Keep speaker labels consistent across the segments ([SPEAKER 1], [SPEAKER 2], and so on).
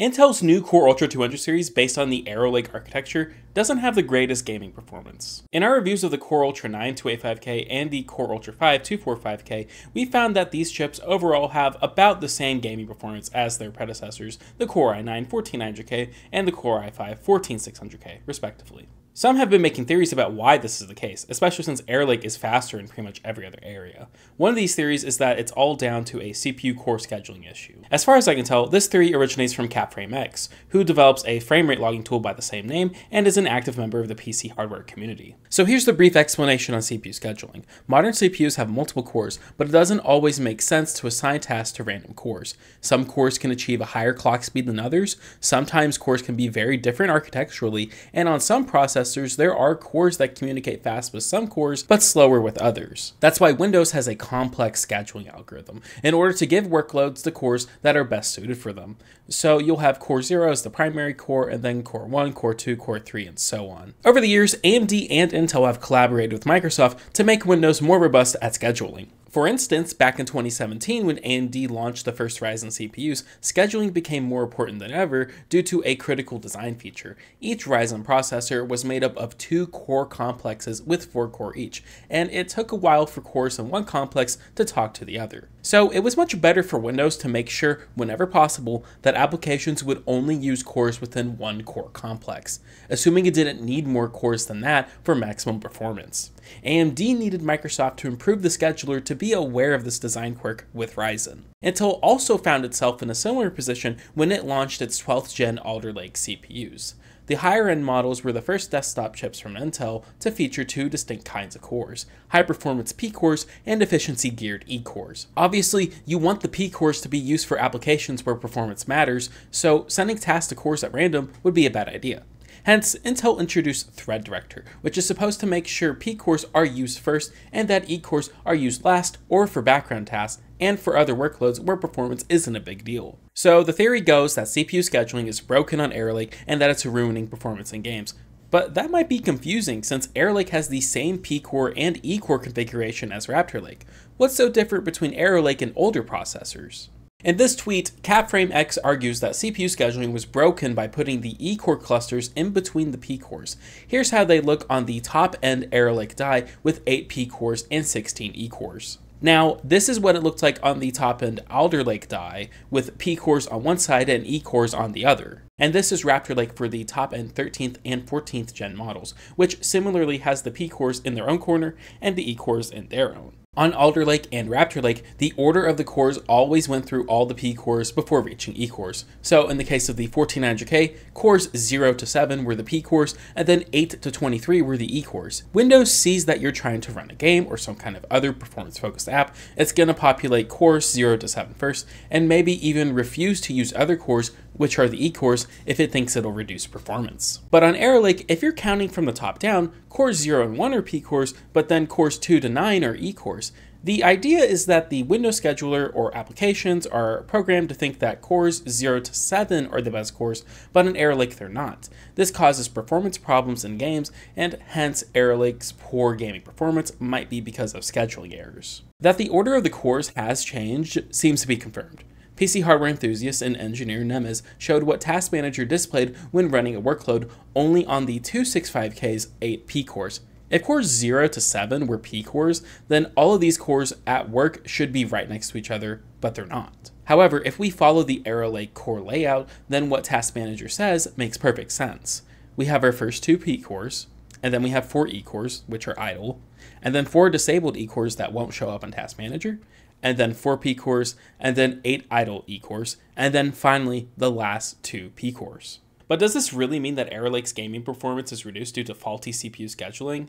[SPEAKER 1] Intel's new Core Ultra 200 series, based on the Arrow Lake architecture, doesn't have the greatest gaming performance. In our reviews of the Core Ultra 9 285K and the Core Ultra 5 245K, we found that these chips overall have about the same gaming performance as their predecessors, the Core i9 14900K and the Core i5 14600K, respectively. Some have been making theories about why this is the case, especially since Lake is faster in pretty much every other area. One of these theories is that it's all down to a CPU core scheduling issue. As far as I can tell, this theory originates from CapFrameX, who develops a frame rate logging tool by the same name and is an active member of the PC hardware community. So here's the brief explanation on CPU scheduling. Modern CPUs have multiple cores, but it doesn't always make sense to assign tasks to random cores. Some cores can achieve a higher clock speed than others, sometimes cores can be very different architecturally, and on some processors processors, there are cores that communicate fast with some cores, but slower with others. That's why Windows has a complex scheduling algorithm in order to give workloads the cores that are best suited for them. So you'll have Core 0 as the primary core, and then Core 1, Core 2, Core 3, and so on. Over the years, AMD and Intel have collaborated with Microsoft to make Windows more robust at scheduling. For instance, back in 2017 when AMD launched the first Ryzen CPUs, scheduling became more important than ever due to a critical design feature. Each Ryzen processor was made up of two core complexes with four core each, and it took a while for cores in one complex to talk to the other. So it was much better for Windows to make sure, whenever possible, that applications would only use cores within one core complex, assuming it didn't need more cores than that for maximum performance. AMD needed Microsoft to improve the scheduler to be aware of this design quirk with Ryzen. Intel also found itself in a similar position when it launched its 12th gen Alder Lake CPUs. The higher end models were the first desktop chips from Intel to feature two distinct kinds of cores high performance P cores and efficiency geared E cores. Obviously, you want the P cores to be used for applications where performance matters, so sending tasks to cores at random would be a bad idea. Hence, Intel introduced Thread Director, which is supposed to make sure P cores are used first and that E cores are used last or for background tasks and for other workloads where performance isn't a big deal. So the theory goes that CPU scheduling is broken on Arrow Lake and that it's ruining performance in games. But that might be confusing since Arrow Lake has the same P-core and E-core configuration as Raptor Lake. What's so different between Arrow Lake and older processors? In this tweet, CapFrameX argues that CPU scheduling was broken by putting the E-core clusters in between the P-cores. Here's how they look on the top-end Arrow Lake die with 8 P-cores and 16 E-cores. Now, this is what it looked like on the top end Alder Lake die, with P cores on one side and E cores on the other. And this is Raptor Lake for the top end 13th and 14th gen models, which similarly has the P cores in their own corner and the E cores in their own. On Alder Lake and Raptor Lake, the order of the cores always went through all the P cores before reaching E cores. So in the case of the 14900K, cores 0 to 7 were the P cores, and then 8 to 23 were the E cores. Windows sees that you're trying to run a game or some kind of other performance focused app, it's going to populate cores 0 to 7 first, and maybe even refuse to use other cores which are the E cores, if it thinks it'll reduce performance. But on Arrow Lake, if you're counting from the top down, cores 0 and 1 are P cores, but then cores 2 to 9 are E cores. The idea is that the Windows scheduler or applications are programmed to think that cores 0 to 7 are the best cores, but in Arrow Lake they're not. This causes performance problems in games, and hence Arrow Lake's poor gaming performance might be because of scheduling errors. That the order of the cores has changed seems to be confirmed. PC hardware enthusiast and engineer Nemes showed what Task Manager displayed when running a workload only on the 265K's 8 P cores. If cores 0 to 7 were P cores, then all of these cores at work should be right next to each other, but they're not. However, if we follow the Arrow Lake core layout, then what Task Manager says makes perfect sense. We have our first two P cores, and then we have four E cores, which are idle, and then four disabled E cores that won't show up on Task Manager, and then four P cores, and then eight idle E cores, and then finally the last two P cores. But does this really mean that Arrow Lake's gaming performance is reduced due to faulty CPU scheduling?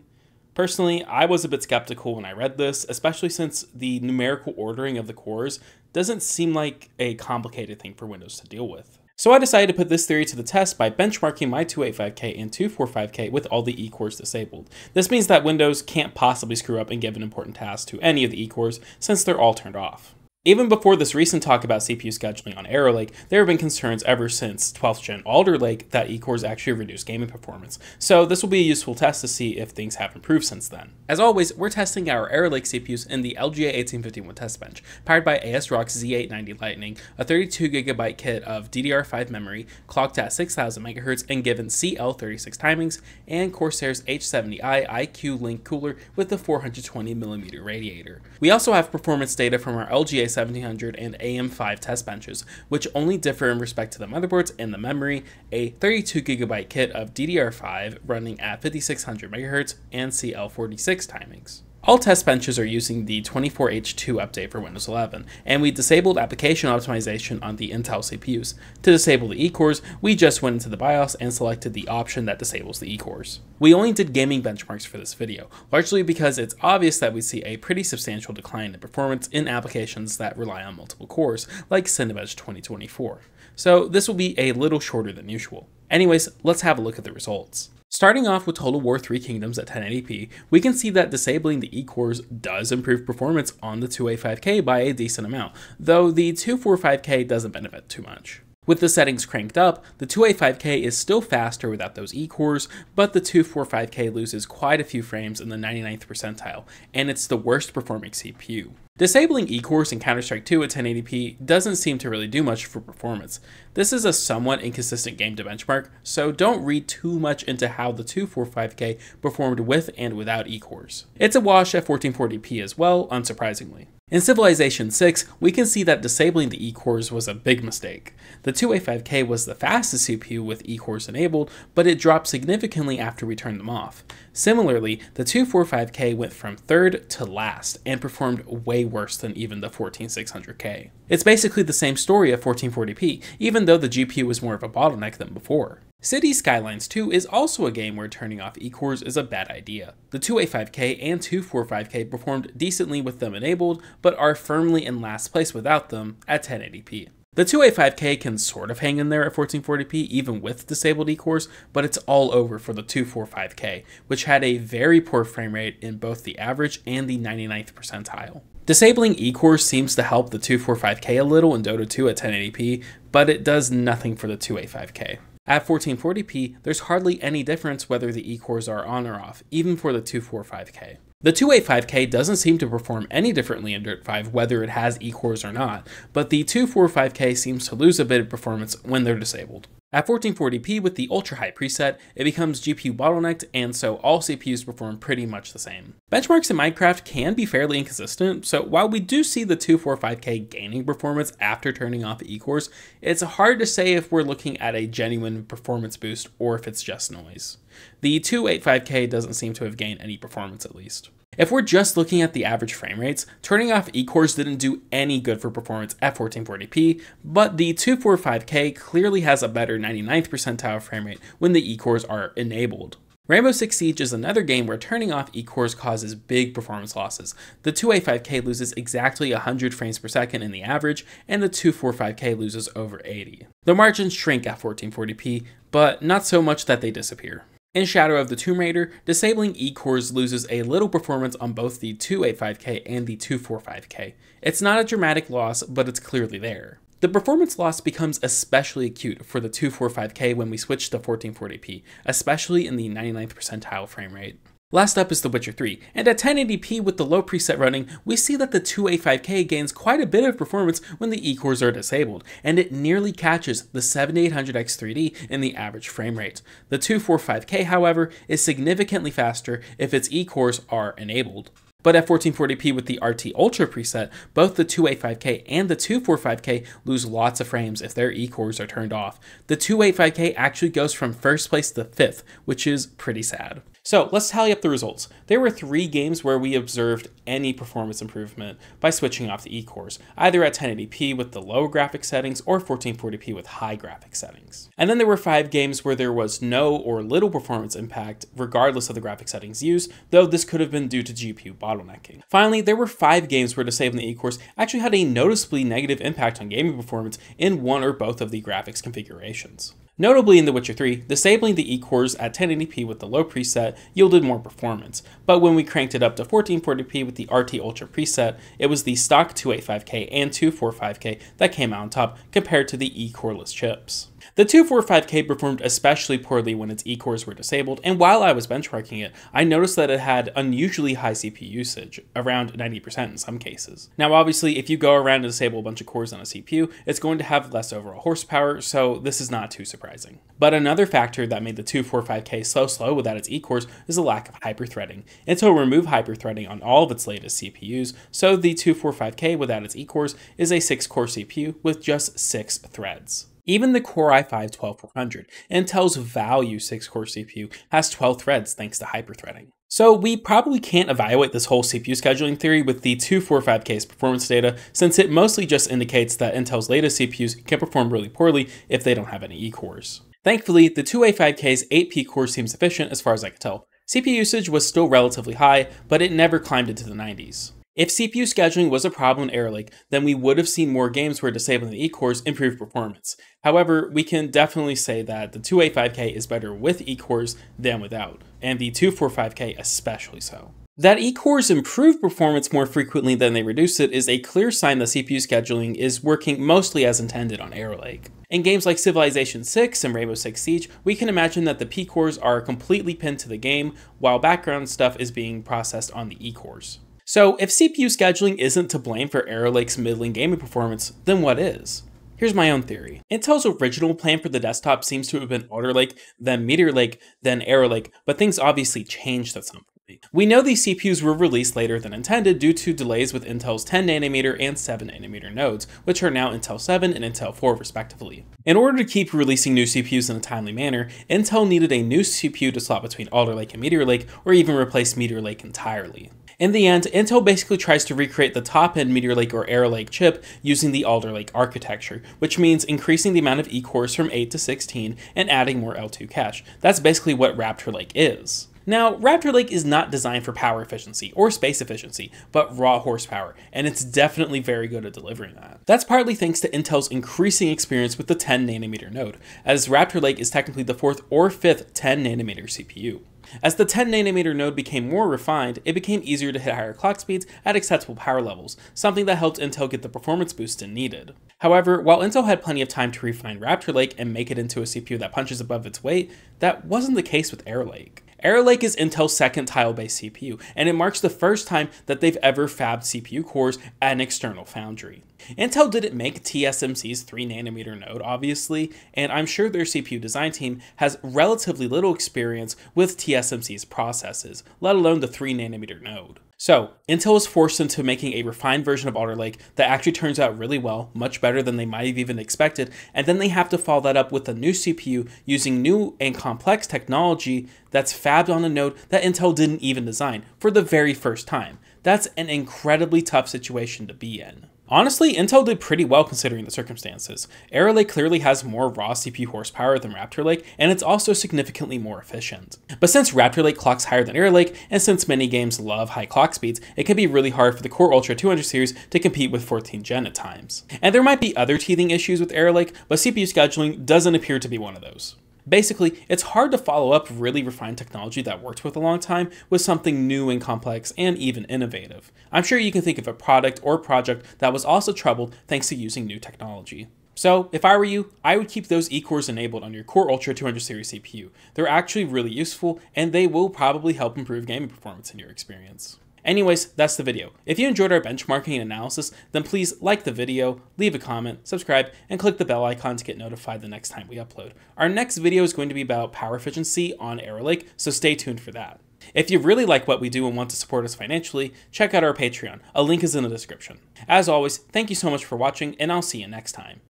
[SPEAKER 1] Personally, I was a bit skeptical when I read this, especially since the numerical ordering of the cores doesn't seem like a complicated thing for Windows to deal with. So I decided to put this theory to the test by benchmarking my 285K and 245K with all the E-cores disabled. This means that Windows can't possibly screw up and give an important task to any of the E-cores since they're all turned off. Even before this recent talk about CPU scheduling on Arrow Lake, there have been concerns ever since 12th gen Alder Lake that E-cores actually reduce gaming performance, so this will be a useful test to see if things have improved since then. As always, we're testing our Arrow Lake CPUs in the LGA 1851 test bench, powered by ASRock's Z890 Lightning, a 32GB kit of DDR5 memory, clocked at 6000 MHz and given CL36 timings, and Corsair's H70i iCUE Link cooler with the 420mm radiator. We also have performance data from our LGA 1700 and AM5 test benches, which only differ in respect to the motherboards and the memory, a 32GB kit of DDR5 running at 5600 MHz and CL46 timings. All test benches are using the 24H2 update for Windows 11, and we disabled application optimization on the Intel CPUs. To disable the E-cores, we just went into the BIOS and selected the option that disables the E-cores. We only did gaming benchmarks for this video, largely because it's obvious that we see a pretty substantial decline in performance in applications that rely on multiple cores, like Cinebench 2024. So this will be a little shorter than usual. Anyways, let's have a look at the results. Starting off with Total War 3 Kingdoms at 1080p, we can see that disabling the E-cores does improve performance on the 285K by a decent amount, though the 245K doesn't benefit too much. With the settings cranked up, the 285K is still faster without those E-cores, but the 245K loses quite a few frames in the 99th percentile, and it's the worst performing CPU. Disabling E-cores in Counter-Strike 2 at 1080p doesn't seem to really do much for performance. This is a somewhat inconsistent game to benchmark, so don't read too much into how the 245K performed with and without E-cores. It's a wash at 1440p as well, unsurprisingly. In Civilization 6, we can see that disabling the E-cores was a big mistake. The 285K was the fastest CPU with E-cores enabled, but it dropped significantly after we turned them off. Similarly, the 245K went from third to last and performed way worse than even the 14600K. It's basically the same story at 1440p, even though the GPU was more of a bottleneck than before. City Skylines 2 is also a game where turning off E-cores is a bad idea. The 285K and 245K performed decently with them enabled, but are firmly in last place without them at 1080p. The 285K can sort of hang in there at 1440p even with disabled E-cores, but it's all over for the 245K, which had a very poor frame rate in both the average and the 99th percentile. Disabling E-cores seems to help the 245K a little in Dota 2 at 1080p, but it does nothing for the 285K. At 1440p, there's hardly any difference whether the E-cores are on or off, even for the 245K. The 285K doesn't seem to perform any differently in Dirt 5 whether it has E-cores or not, but the 245K seems to lose a bit of performance when they're disabled. At 1440p with the ultra high preset, it becomes GPU bottlenecked and so all CPUs perform pretty much the same. Benchmarks in Minecraft can be fairly inconsistent, so while we do see the 245K gaining performance after turning off E-cores, it's hard to say if we're looking at a genuine performance boost or if it's just noise. The 285K doesn't seem to have gained any performance at least. If we're just looking at the average frame rates, turning off E-cores didn't do any good for performance at 1440p, but the 245K clearly has a better 99th percentile frame rate when the E-cores are enabled. Rainbow Six Siege is another game where turning off E-cores causes big performance losses. The 285K loses exactly 100 frames per second in the average, and the 245K loses over 80. The margins shrink at 1440p, but not so much that they disappear. In Shadow of the Tomb Raider, disabling E-cores loses a little performance on both the 285K and the 245K. It's not a dramatic loss, but it's clearly there. The performance loss becomes especially acute for the 245K when we switch to 1440p, especially in the 99th percentile frame rate. Last up is The Witcher 3, and at 1080p with the low preset running, we see that the 285K gains quite a bit of performance when the E-cores are disabled, and it nearly catches the 7800X3D in the average frame rate. The 245K, however, is significantly faster if its E-cores are enabled. But at 1440p with the RT Ultra preset, both the 285K and the 245K lose lots of frames if their E-cores are turned off. The 285K actually goes from first place to fifth, which is pretty sad. So let's tally up the results. There were three games where we observed any performance improvement by switching off the E-cores, either at 1080p with the low graphic settings or 1440p with high graphic settings. And then there were five games where there was no or little performance impact regardless of the graphic settings used, though this could have been due to GPU bottlenecking. Finally, there were five games where disabling the E-cores actually had a noticeably negative impact on gaming performance in one or both of the graphics configurations. Notably in The Witcher 3, disabling the E-cores at 1080p with the low preset yielded more performance, but when we cranked it up to 1440p with the RT Ultra preset, it was the stock 285K and 245K that came out on top compared to the E-coreless chips. The 245K performed especially poorly when its E-cores were disabled, and while I was benchmarking it, I noticed that it had unusually high CPU usage, around 90% in some cases. Now obviously, if you go around and disable a bunch of cores on a CPU, it's going to have less overall horsepower, so this is not too surprising. But another factor that made the 245K so slow without its E-cores is the lack of hyperthreading. Intel removed hyperthreading on all of its latest CPUs, so the 245K without its E-cores is a 6-core CPU with just 6 threads. Even the Core i5-12400, Intel's value 6-core CPU, has 12 threads thanks to hyperthreading. So we probably can't evaluate this whole CPU scheduling theory with the 245K's performance data, since it mostly just indicates that Intel's latest CPUs can perform really poorly if they don't have any E-cores. Thankfully, the 285K's 8P core seems efficient as far as I can tell. CPU usage was still relatively high, but it never climbed into the 90s. If CPU scheduling was a problem in Arrow Lake, then we would have seen more games where disabling the E-cores improved performance. However, we can definitely say that the 285K is better with E-cores than without, and the 245K especially so. That E-cores improve performance more frequently than they reduce it is a clear sign that CPU scheduling is working mostly as intended on Arrow Lake. In games like Civilization 6 and Rainbow Six Siege, we can imagine that the P-cores are completely pinned to the game, while background stuff is being processed on the E-cores. So if CPU scheduling isn't to blame for Arrow Lake's middling gaming performance, then what is? Here's my own theory. Intel's original plan for the desktop seems to have been Alder Lake, then Meteor Lake, then Arrow Lake, but things obviously changed at some point. We know these CPUs were released later than intended due to delays with Intel's 10nm and 7nm nodes, which are now Intel 7 and Intel 4 respectively. In order to keep releasing new CPUs in a timely manner, Intel needed a new CPU to slot between Alder Lake and Meteor Lake, or even replace Meteor Lake entirely. In the end, Intel basically tries to recreate the top-end Meteor Lake or Arrow Lake chip using the Alder Lake architecture, which means increasing the amount of E-cores from 8 to 16 and adding more L2 cache. That's basically what Raptor Lake is. Now, Raptor Lake is not designed for power efficiency or space efficiency, but raw horsepower, and it's definitely very good at delivering that. That's partly thanks to Intel's increasing experience with the 10 nanometer node, as Raptor Lake is technically the fourth or fifth 10 nanometer CPU. As the 10 nanometer node became more refined, it became easier to hit higher clock speeds at acceptable power levels, something that helped Intel get the performance boost it needed. However, while Intel had plenty of time to refine Raptor Lake and make it into a CPU that punches above its weight, that wasn't the case with Arrow Lake. Arrow Lake is Intel's second tile-based CPU, and it marks the first time that they've ever fabbed CPU cores at an external foundry. Intel didn't make TSMC's 3nm node, obviously, and I'm sure their CPU design team has relatively little experience with TSMC's processes, let alone the 3nm node. So, Intel was forced into making a refined version of Alder Lake that actually turns out really well, much better than they might have even expected, and then they have to follow that up with a new CPU using new and complex technology that's fabbed on a node that Intel didn't even design for the very first time. That's an incredibly tough situation to be in. Honestly, Intel did pretty well considering the circumstances. Arrow Lake clearly has more raw CPU horsepower than Raptor Lake, and it's also significantly more efficient. But since Raptor Lake clocks higher than Arrow Lake, and since many games love high clock speeds, it can be really hard for the Core Ultra 200 series to compete with 14 Gen at times. And there might be other teething issues with Arrow Lake, but CPU scheduling doesn't appear to be one of those. Basically, it's hard to follow up really refined technology that worked with a long time with something new and complex and even innovative. I'm sure you can think of a product or project that was also troubled thanks to using new technology. So, if I were you, I would keep those E-cores enabled on your Core Ultra 200 series CPU. They're actually really useful, and they will probably help improve gaming performance in your experience. Anyways, that's the video. If you enjoyed our benchmarking analysis, then please like the video, leave a comment, subscribe, and click the bell icon to get notified the next time we upload. Our next video is going to be about power efficiency on Arrow Lake, so stay tuned for that. If you really like what we do and want to support us financially, check out our Patreon. A link is in the description. As always, thank you so much for watching, and I'll see you next time.